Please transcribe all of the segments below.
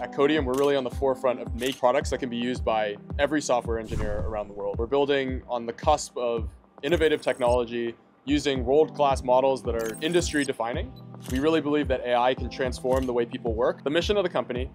At Codeium, we're really on the forefront of make products that can be used by every software engineer around the world. We're building on the cusp of innovative technology using world-class models that are industry defining. We really believe that AI can transform the way people work. The mission of the company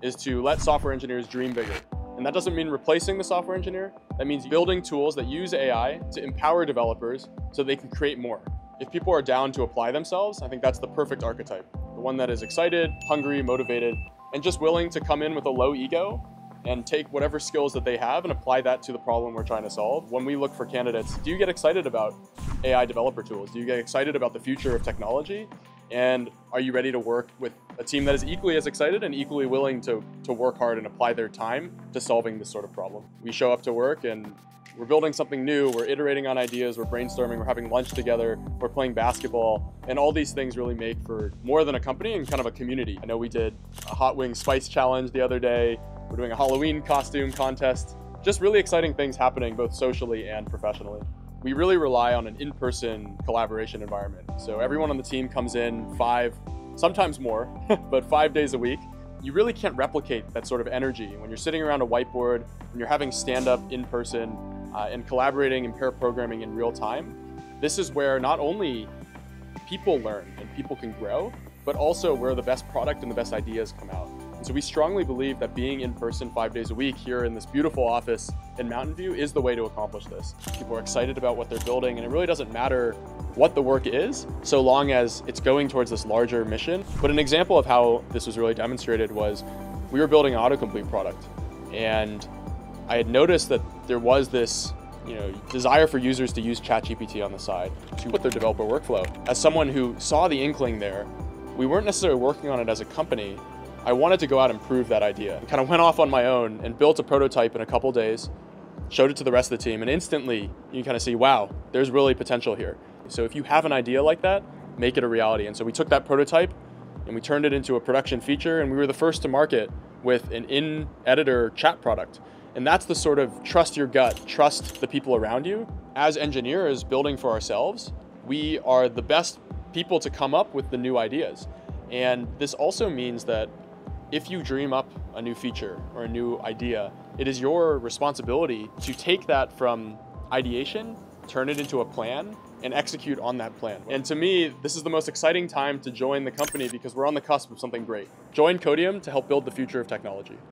is to let software engineers dream bigger. And that doesn't mean replacing the software engineer. That means building tools that use AI to empower developers so they can create more. If people are down to apply themselves, I think that's the perfect archetype. The one that is excited, hungry, motivated, and just willing to come in with a low ego and take whatever skills that they have and apply that to the problem we're trying to solve. When we look for candidates, do you get excited about AI developer tools? Do you get excited about the future of technology? And are you ready to work with a team that is equally as excited and equally willing to, to work hard and apply their time to solving this sort of problem? We show up to work and we're building something new, we're iterating on ideas, we're brainstorming, we're having lunch together, we're playing basketball, and all these things really make for more than a company and kind of a community. I know we did a Hot Wing Spice Challenge the other day, we're doing a Halloween costume contest, just really exciting things happening both socially and professionally. We really rely on an in-person collaboration environment. So everyone on the team comes in five, sometimes more, but five days a week. You really can't replicate that sort of energy when you're sitting around a whiteboard, when you're having stand-up in person, uh, and collaborating and pair programming in real time, this is where not only people learn and people can grow, but also where the best product and the best ideas come out. And so we strongly believe that being in person five days a week here in this beautiful office in Mountain View is the way to accomplish this. People are excited about what they're building and it really doesn't matter what the work is, so long as it's going towards this larger mission. But an example of how this was really demonstrated was we were building an autocomplete product and I had noticed that there was this you know, desire for users to use ChatGPT on the side to put their developer workflow. As someone who saw the inkling there, we weren't necessarily working on it as a company. I wanted to go out and prove that idea. I kind of went off on my own and built a prototype in a couple days, showed it to the rest of the team, and instantly you kind of see, wow, there's really potential here. So if you have an idea like that, make it a reality. And so we took that prototype and we turned it into a production feature, and we were the first to market with an in-editor chat product. And that's the sort of trust your gut, trust the people around you. As engineers building for ourselves, we are the best people to come up with the new ideas. And this also means that if you dream up a new feature or a new idea, it is your responsibility to take that from ideation, turn it into a plan, and execute on that plan. And to me, this is the most exciting time to join the company because we're on the cusp of something great. Join Codeium to help build the future of technology.